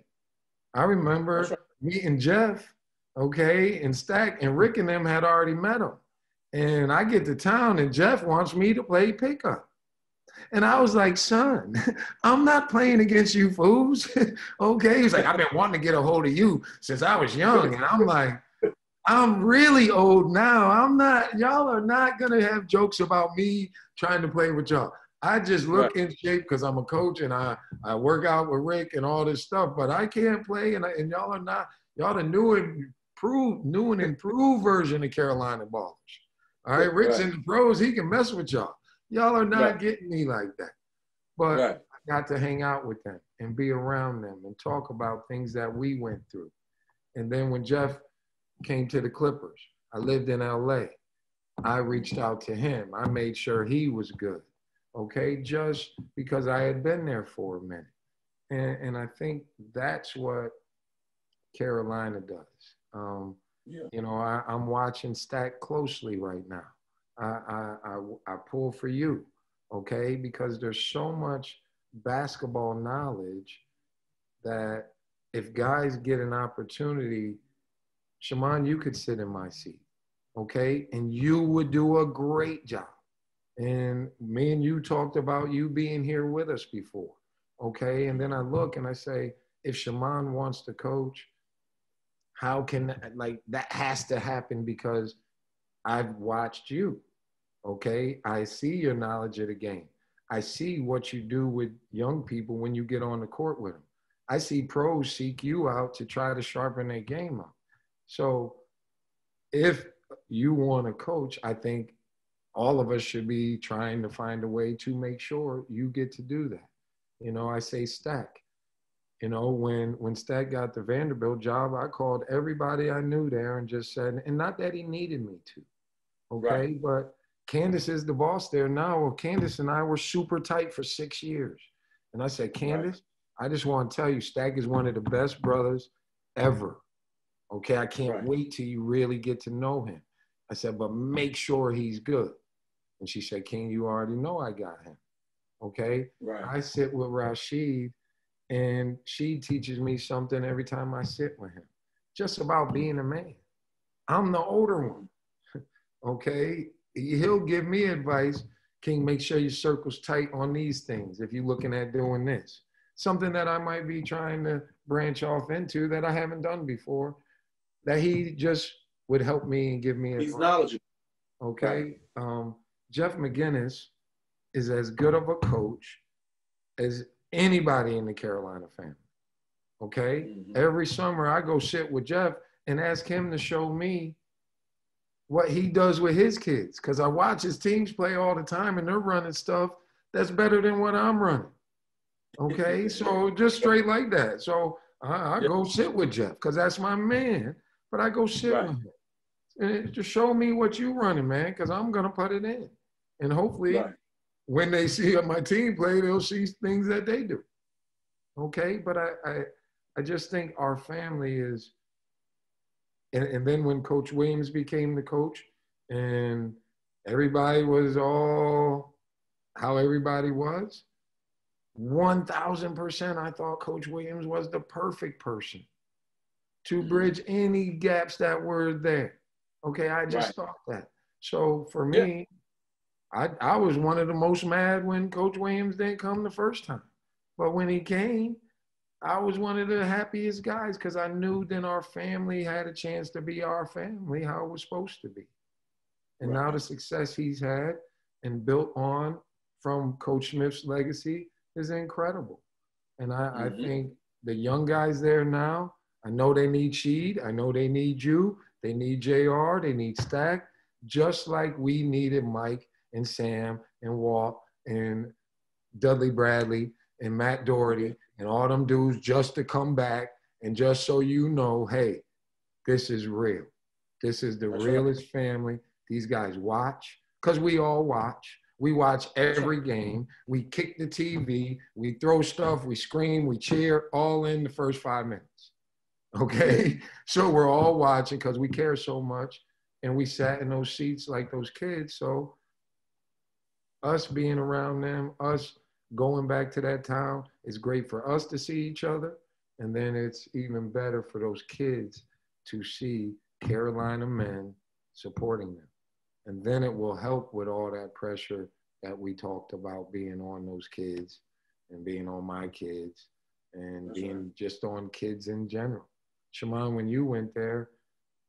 I remember right. meeting Jeff, okay, and Stack and Rick and them had already met him. And I get to town and Jeff wants me to play pickup. And I was like, son, I'm not playing against you fools. okay. He's like, I've been wanting to get a hold of you since I was young. And I'm like, I'm really old now. I'm not, y'all are not going to have jokes about me trying to play with y'all. I just look right. in shape because I'm a coach and I, I work out with Rick and all this stuff, but I can't play. And, I, and y'all are not, y'all the new and improved, new and improved version of Carolina ballers. All right, Rick's right. in the pros, he can mess with y'all. Y'all are not right. getting me like that. But. I got to hang out with them and be around them and talk about things that we went through. And then when Jeff came to the Clippers, I lived in LA. I reached out to him. I made sure he was good. Okay, just because I had been there for a minute. And, and I think that's what Carolina does. Um, yeah. You know, I, am watching Stack closely right now. I, I, I, I pull for you, okay? Because there's so much basketball knowledge that if guys get an opportunity, Shammond, you could sit in my seat, okay? And you would do a great job. And me and you talked about you being here with us before, okay? And then I look and I say, if Shammond wants to coach, how can like that has to happen because I've watched you. Okay, I see your knowledge of the game. I see what you do with young people when you get on the court with them. I see pros seek you out to try to sharpen their game up. So if you want to coach, I think all of us should be trying to find a way to make sure you get to do that. You know, I say stack. You know, when when Stack got the Vanderbilt job, I called everybody I knew there and just said, and not that he needed me to, okay, right. but Candice is the boss there now. Well, Candice and I were super tight for six years, and I said, Candice, right. I just want to tell you, Stack is one of the best brothers ever. Okay, I can't right. wait till you really get to know him. I said, but make sure he's good. And she said, King, you already know I got him. Okay. Right. I sit with Rasheed and she teaches me something every time I sit with him, just about being a man. I'm the older one. okay. He'll give me advice. King, make sure your circle's tight on these things if you're looking at doing this. Something that I might be trying to branch off into that I haven't done before. That he just would help me and give me. He's advice. knowledgeable. Okay. Um, Jeff McInnis is as good of a coach as anybody in the Carolina family. Okay. Mm-hmm. Every summer I go sit with Jeff and ask him to show me what he does with his kids. Cause I watch his teams play all the time and they're running stuff that's better than what I'm running. Okay. so just straight like that. So I, I go sit with Jeff because that's my man. But I go sit right. with him. And just show me what you running, man, because I'm gonna put it in. And hopefully right. when they see my team play, they'll see things that they do. Okay. But I I, I just think our family is and, and then when Coach Williams became the coach and everybody was all how everybody was, 1000% I thought Coach Williams was the perfect person to mm-hmm. bridge any gaps that were there. Okay, I just right. thought that. So for me, yeah. I, I was one of the most mad when Coach Williams didn't come the first time. But when he came, I was one of the happiest guys because I knew then our family had a chance to be our family, how it was supposed to be. And right. now the success he's had and built on from Coach Smith's legacy is incredible. And I, mm-hmm. I think the young guys there now, I know they need Sheed. I know they need you. They need JR. They need Stack, just like we needed Mike and Sam and Walt and Dudley Bradley and Matt Doherty and all them dudes just to come back and just so you know, hey, this is real. This is the That's realest right. family. These guys watch because we all watch. We watch every game. We kick the TV. We throw stuff. We scream. We cheer all in the first five minutes. Okay. So we're all watching because we care so much. And we sat in those seats like those kids. So us being around them, us going back to that town is great for us to see each other. And then it's even better for those kids to see Carolina men supporting them. And then it will help with all that pressure that we talked about being on those kids and being on my kids and That's being right. just on kids in general. Shammond, when you went there,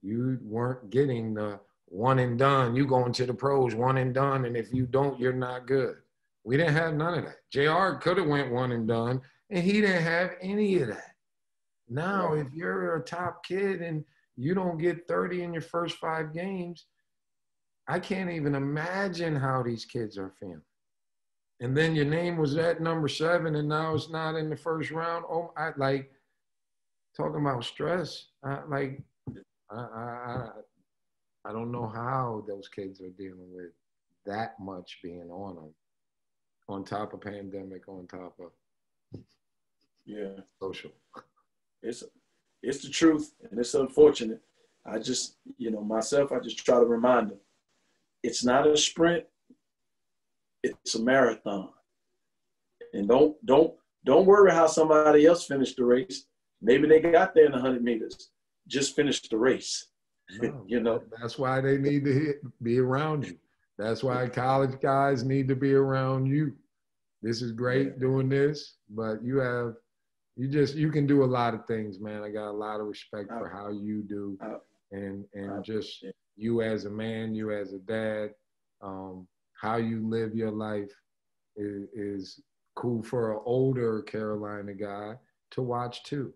you weren't getting the one and done. You going to the pros, one and done. And if you don't, you're not good. We didn't have none of that. JR could have went one and done, and he didn't have any of that. Now, if you're a top kid and you don't get 30 in your first five games, I can't even imagine how these kids are feeling. And then your name was at number seven, and now it's not in the first round. Oh, I like talking about stress. I, like, I, I, I don't know how those kids are dealing with that much being on them on top of pandemic, on top of yeah social. It's it's the truth, and it's unfortunate. I just you know myself, I just try to remind them, it's not a sprint, it's a marathon, and don't don't don't worry how somebody else finished the race. Maybe they got there in 100 meters. Just finished the race. No, oh, you know that's why they need to hit, be around you. That's why college guys need to be around you. This is great doing this, but you have, you just, you can do a lot of things, man. I got a lot of respect for uh, how you do uh, and, and uh, just you as a man, you as a dad, um, how you live your life is, is cool for an older Carolina guy to watch too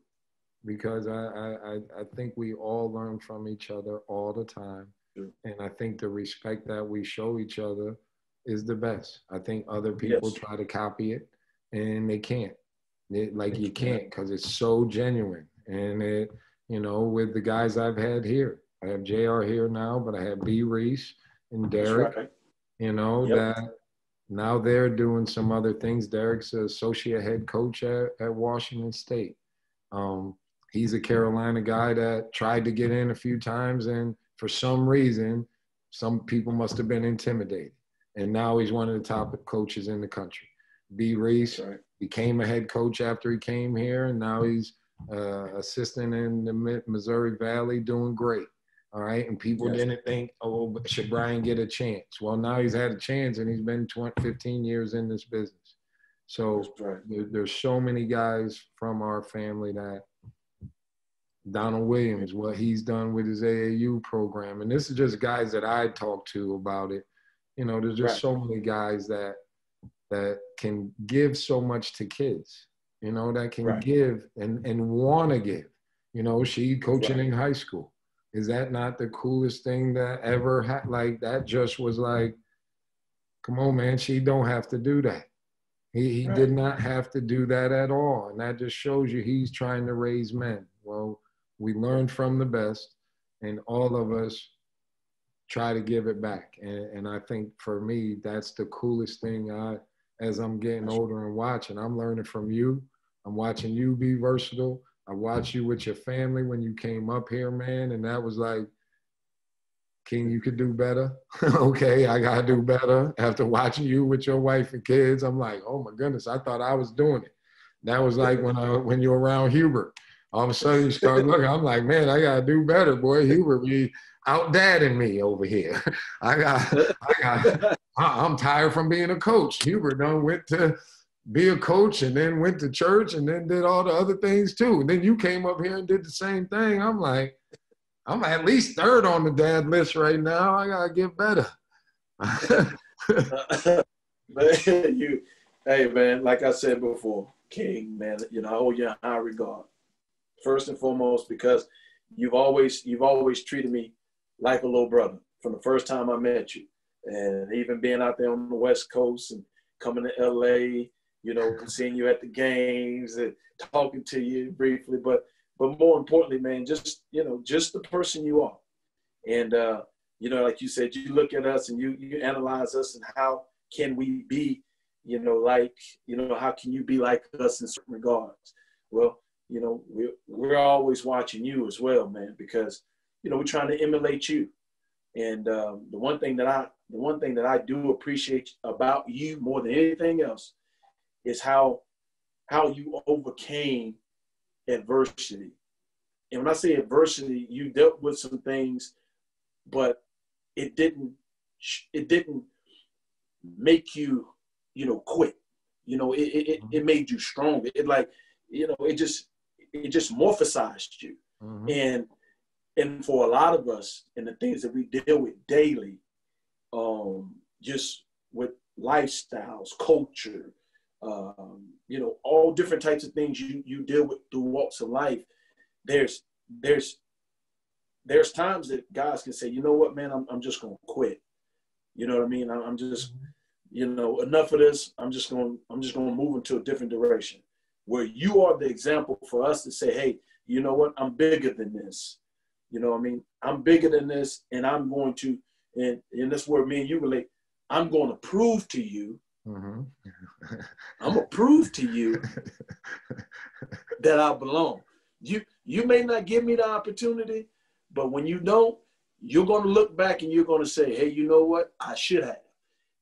because I, I, I think we all learn from each other all the time. And I think the respect that we show each other is the best. I think other people yes. try to copy it and they can't. It, like you can't because it's so genuine. And it, you know, with the guys I've had here, I have JR here now, but I have B Reese and Derek, right. you know, yep. that now they're doing some other things. Derek's associate head coach at, at Washington State. Um, he's a Carolina guy that tried to get in a few times, and for some reason, some people must have been intimidated. And now he's one of the top coaches in the country. B. Reese right. became a head coach after he came here, and now he's uh, assistant in the Missouri Valley, doing great. All right, and people yes. didn't think, oh, should Brian get a chance? Well, now he's had a chance, and he's been 20, 15 years in this business. So right. there, there's so many guys from our family that Donald Williams, what he's done with his AAU program. And this is just guys that I talk to about it. You know, there's just right. so many guys that that can give so much to kids, you know, that can right. give and, and want to give. You know, she coaching right. in high school. Is that not the coolest thing that ever had? Like, that just was like, come on, man, she don't have to do that. He, he did not have to do that at all. And that just shows you he's trying to raise men. Well, we learn from the best, and all of us try to give it back. And, and I think for me, that's the coolest thing I, as I'm getting older and watching, I'm learning from you. I'm watching you be versatile. I watched you with your family when you came up here, man, and that was like, King, you could do better. okay, I gotta do better. After watching you with your wife and kids, I'm like, oh my goodness, I thought I was doing it. That was like when I when you're around Hubert. All of a sudden you start looking, I'm like, man, I gotta do better, boy. Hubert be out dadding me over here. I got I got I'm tired from being a coach. Hubert done went to be a coach and then went to church and then did all the other things too. And then you came up here and did the same thing. I'm like, I'm at least third on the dad list right now. I gotta get better. man, you, hey man, like I said before, King, man, you know, I hold you in high regard. First and foremost, because you've always you've always treated me like a little brother from the first time I met you, and even being out there on the West Coast and coming to LA, you know, seeing you at the games and talking to you briefly, but but more importantly, man, just you know, just the person you are, and uh, you know, like you said, you look at us and you you analyze us and how can we be, you know, like you know, how can you be like us in certain regards? Well, you know, we're we're always watching you as well, man, because you know we're trying to emulate you. And um, the one thing that I the one thing that I do appreciate about you more than anything else is how how you overcame adversity. And when I say adversity, you dealt with some things, but it didn't it didn't make you, you know, quit. You know, it it, it made you stronger. It like, you know, it just it just morphosized you. Mm-hmm. And and for a lot of us and the things that we deal with daily, um, just with lifestyles, culture, um, you know, all different types of things you, you deal with through walks of life. There's there's there's times that guys can say, you know what, man, I'm I'm just gonna quit. You know what I mean? I'm just, you know, enough of this. I'm just gonna I'm just gonna move into a different direction. Where you are the example for us to say, hey, you know what, I'm bigger than this. You know what I mean? I'm bigger than this, and I'm going to, and, and that's where me and you relate. I'm going to prove to you Mm-hmm. I'm gonna prove to you that I belong. You you may not give me the opportunity, but when you don't, you're gonna look back and you're gonna say, "Hey, you know what? I should have."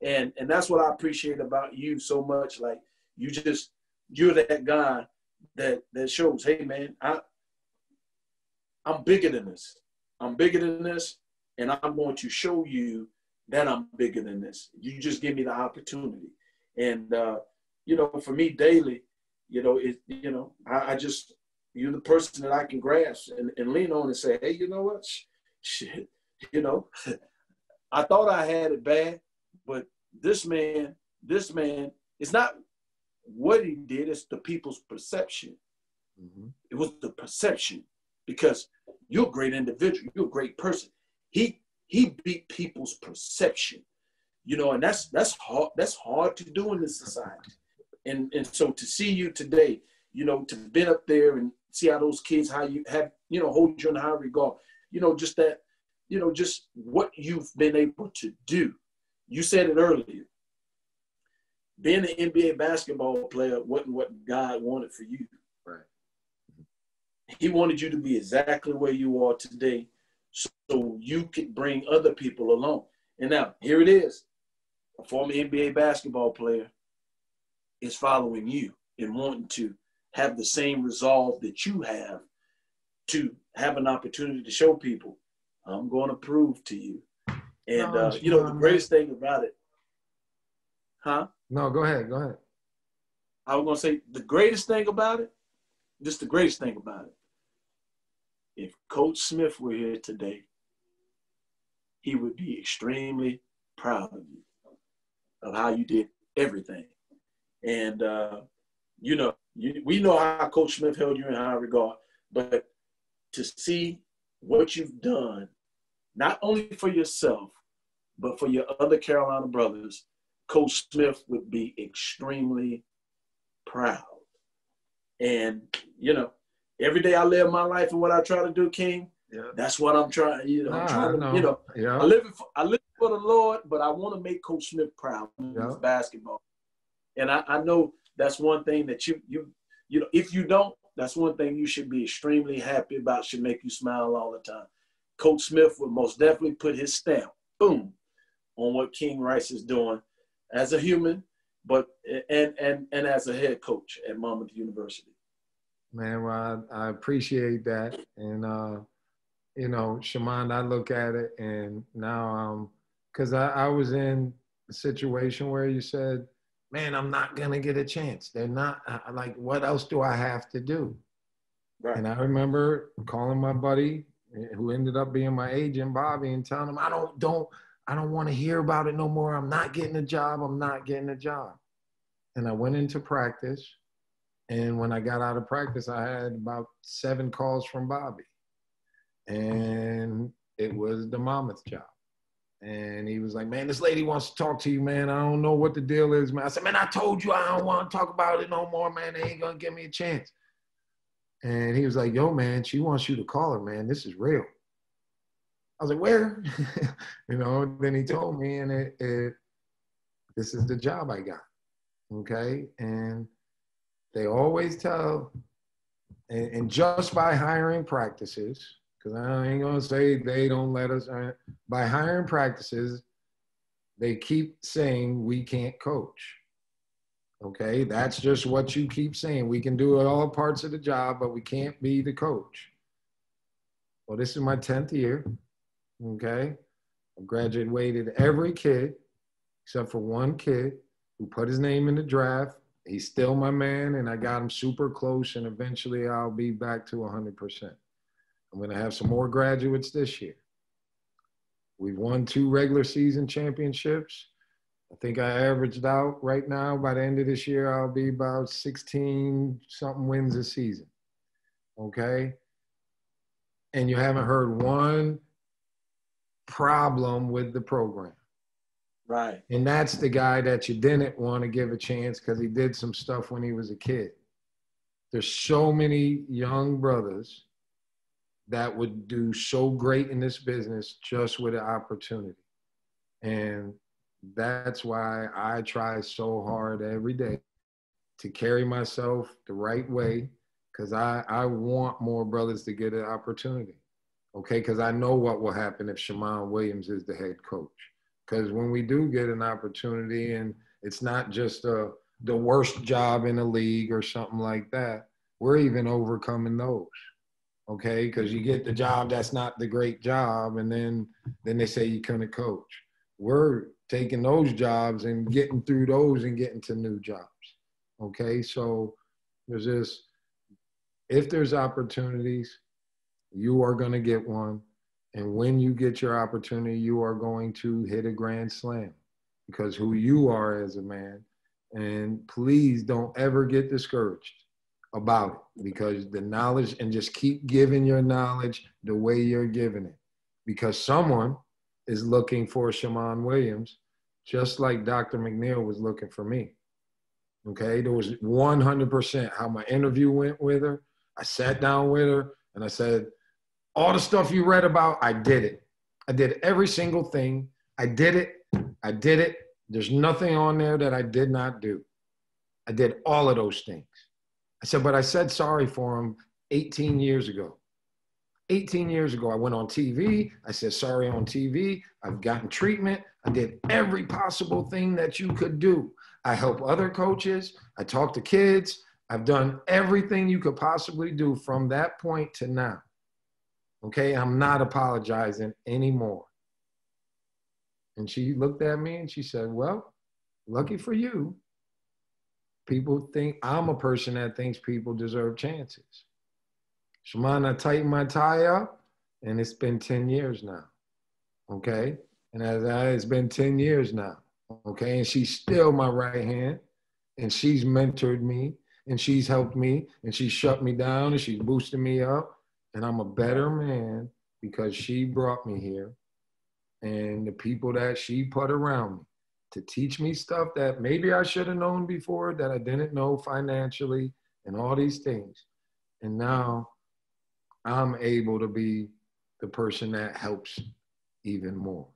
And and that's what I appreciate about you so much. Like you just you're that guy that that shows, "Hey, man, I I'm bigger than this. I'm bigger than this, and I'm going to show you that I'm bigger than this. You just give me the opportunity. And, uh, you know, for me daily, you know, it, you know, I, I, just, you're the person that I can grasp and, and lean on and say, hey, you know what? Shit, you know, I thought I had it bad, but this man, this man, it's not what he did, is the people's perception. Mm-hmm. It was the perception because you're a great individual, you're a great person. He he beat people's perception you know and that's that's hard that's hard to do in this society and and so to see you today you know to been up there and see how those kids how you have you know hold you in high regard you know just that you know just what you've been able to do you said it earlier being an nba basketball player wasn't what god wanted for you. Right. He wanted you to be exactly where you are today so you could bring other people along. And now here it is. A former NBA basketball player, is following you and wanting to have the same resolve that you have to have an opportunity to show people, I'm going to prove to you. And, uh, you know, the greatest thing about it, huh? No, go ahead. Go ahead. I was going to say the greatest thing about it, just the greatest thing about it, if Coach Smith were here today, he would be extremely proud of you, of how you did everything. And, uh, you know, you, we know how Coach Smith held you in high regard, but to see what you've done, not only for yourself, but for your other Carolina brothers, Coach Smith would be extremely proud. And, you know, every day I live my life and what I try to do, King, yeah. that's what I'm trying, you know, nah, I'm trying to, know. you know, yeah. I live for, I live for the Lord, but I want to make Coach Smith proud yeah. basketball. And I, I know that's one thing that you, you, you know, if you don't, that's one thing you should be extremely happy about, should make you smile all the time. Coach Smith would most definitely put his stamp, boom, on what King Rice is doing as a human, but and and and as a head coach at Monmouth University. Man, well, I, I appreciate that, and uh, you know, Shammond, I look at it, and now um, because I, I was in a situation where you said, "Man, I'm not gonna get a chance." They're not like, what else do I have to do? Right. And I remember calling my buddy, who ended up being my agent, Bobby, and telling him, "I don't don't." I don't want to hear about it no more. I'm not getting a job. I'm not getting a job. And I went into practice. And when I got out of practice, I had about seven calls from Bobby. And it was the Monmouth job. And he was like, Man, this lady wants to talk to you, man. I don't know what the deal is, man. I said, Man, I told you I don't want to talk about it no more, man. They ain't going to give me a chance. And he was like, Yo, man, she wants you to call her, man. This is real. I was like, where? you know, then he told me, and it, it, this is the job I got. Okay. And they always tell, and, and just by hiring practices, because I ain't going to say they don't let us, uh, by hiring practices, they keep saying we can't coach. Okay. That's just what you keep saying. We can do all parts of the job, but we can't be the coach. Well, this is my 10th year. Okay. I graduated every kid except for one kid who put his name in the draft. He's still my man, and I got him super close, and eventually I'll be back to 100%. I'm going to have some more graduates this year. We've won two regular season championships. I think I averaged out right now by the end of this year, I'll be about 16 something wins a season. Okay. And you haven't heard one problem with the program. Right. And that's the guy that you didn't want to give a chance because he did some stuff when he was a kid. There's so many young brothers that would do so great in this business just with an opportunity. And that's why I try so hard every day to carry myself the right way because I, I want more brothers to get an opportunity okay? Because I know what will happen if Shammond Williams is the head coach. Because when we do get an opportunity, and it's not just a, the worst job in the league or something like that, we're even overcoming those, okay? Because you get the job that's not the great job, and then then they say you couldn't coach. We're taking those jobs and getting through those and getting to new jobs, okay? So there's this. If there's opportunities, you are going to get one. And when you get your opportunity, you are going to hit a grand slam because who you are as a man. And please don't ever get discouraged about it because the knowledge and just keep giving your knowledge the way you're giving it because someone is looking for Shammond Williams just like Dr. McNeil was looking for me. Okay, there was 100% how my interview went with her. I sat down with her and I said, all the stuff you read about, I did it. I did every single thing. I did it. I did it. There's nothing on there that I did not do. I did all of those things. I said, but I said sorry for him 18 years ago. 18 years ago, I went on TV. I said sorry on TV. I've gotten treatment. I did every possible thing that you could do. I help other coaches. I talk to kids. I've done everything you could possibly do from that point to now. Okay, I'm not apologizing anymore. And she looked at me and she said, Well, lucky for you. People think I'm a person that thinks people deserve chances. Shammond, I tightened my tie up, and it's been 10 years now. Okay? And as I, it's been 10 years now. Okay? And she's still my right hand, and she's mentored me, and she's helped me, and she's shut me down, and she's boosted me up. And I'm a better man because she brought me here and the people that she put around me to teach me stuff that maybe I should have known before that I didn't know financially and all these things. And now I'm able to be the person that helps even more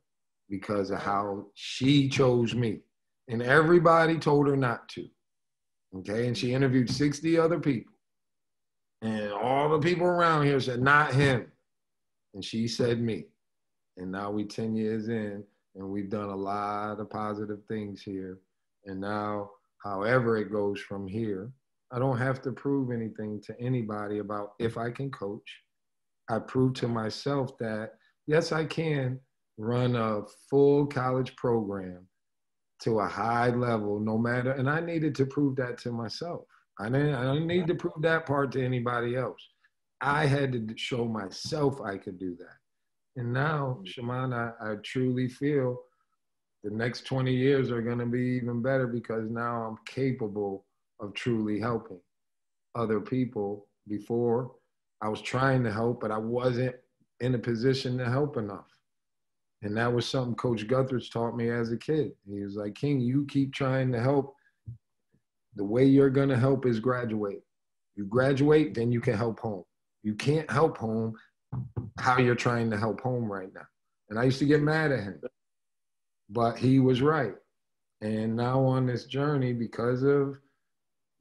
because of how she chose me. And everybody told her not to. Okay. And she interviewed 60 other people. And all the people around here said, not him. And she said me. And now we 10 years in and we've done a lot of positive things here. And now, however it goes from here, I don't have to prove anything to anybody about if I can coach. I prove to myself that, yes, I can run a full college program to a high level, no matter, and I needed to prove that to myself. I didn't, I didn't need to prove that part to anybody else. I had to show myself I could do that. And now, mm-hmm. Shammond, I, I truly feel the next 20 years are going to be even better because now I'm capable of truly helping other people. Before, I was trying to help, but I wasn't in a position to help enough. And that was something Coach Guthridge taught me as a kid. He was like, King, you keep trying to help. The way you're going to help is graduate. You graduate, then you can help home. You can't help home how you're trying to help home right now. And I used to get mad at him, but he was right. And now on this journey, because of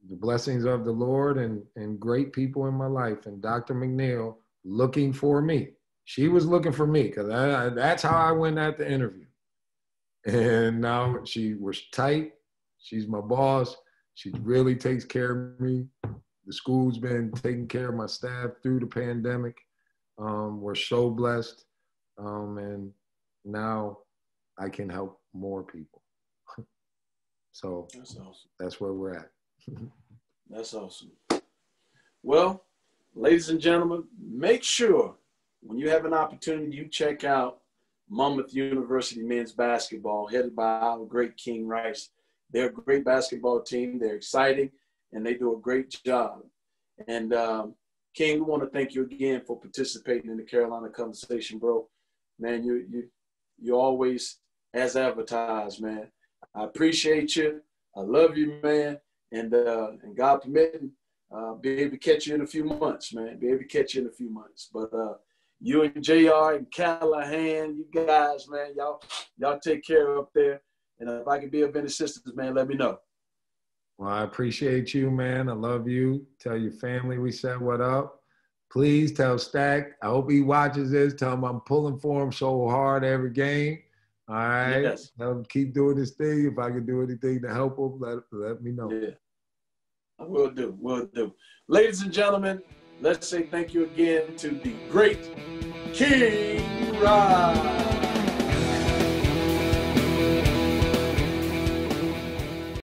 the blessings of the Lord and, and great people in my life, and Dr. McNeil looking for me. She was looking for me because that's how I went at the interview. And now she was tight. She's my boss. She really takes care of me. The school's been taking care of my staff through the pandemic. Um, we're so blessed. Um, and now I can help more people. so that's, awesome. that's where we're at. that's awesome. Well, ladies and gentlemen, make sure when you have an opportunity, you check out Monmouth University men's basketball, headed by our great King Rice. They're a great basketball team. They're exciting, and they do a great job. And um, King, we want to thank you again for participating in the Carolina conversation, bro. Man, you you you always as advertised, man. I appreciate you. I love you, man. And uh, and God permitting, uh, be able to catch you in a few months, man. Be able to catch you in a few months. But uh, you and Jr. and Callahan, you guys, man, y'all y'all take care up there. And if I can be of any assistance, man, let me know. Well, I appreciate you, man. I love you. Tell your family we said what up. Please tell Stack. I hope he watches this. Tell him I'm pulling for him so hard every game. All right. Yes. Tell him keep doing this thing. If I can do anything to help him, let, let me know. Yeah. I will do. Will do. Ladies and gentlemen, let's say thank you again to the great King Rice.